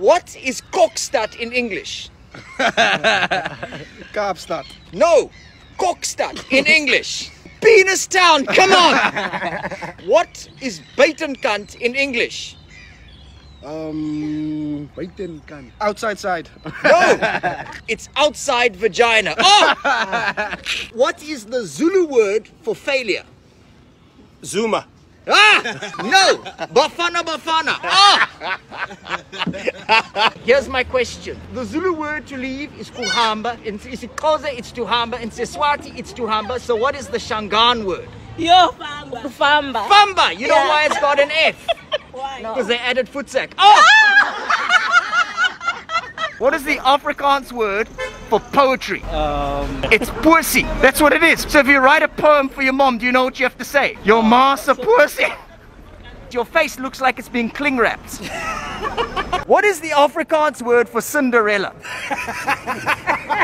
What is Kokstad in English? Kaapstad. No, Kokstad in English. Penis Town, come on! what is Buitenkant in English? Um, buitenkant. Outside side. No, it's outside vagina. Oh! What is the Zulu word for failure? Zuma. Ah! No! Bafana Bafana! Ah! Here's my question. The Zulu word to leave is kuhamba. In isiXhosa it's tuhamba. In Seswati it's tuhamba. So what is the Shangaan word? Yo, Famba. Famba. Famba! You know Yeah. why it's got an F? Why? Because they added footsack. Oh! what is the Afrikaans word for poetry? Um, It's pussy. That's what it is. So if you write a poem for your mom, do you know what you have to say? Your ma's a pussy. Your face looks like it's being cling wrapped. what is the Afrikaans word for Cinderella?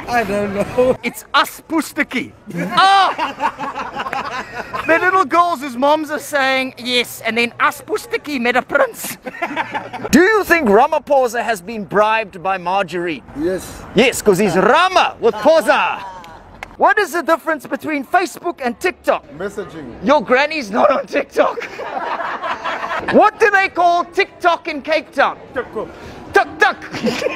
I don't know. It's Aspoestertjie. Ah! The little girls whose moms are saying yes, and then Aspoestertjie met a prince. Do you think Ramaphosa has been bribed by Marjorie? Yes. Yes, because he's Rama with Posa. What is the difference between Facebook and TikTok? Messaging. Your granny's not on TikTok. What do they call TikTok in Cape Town? Tukko. Tuk tuk.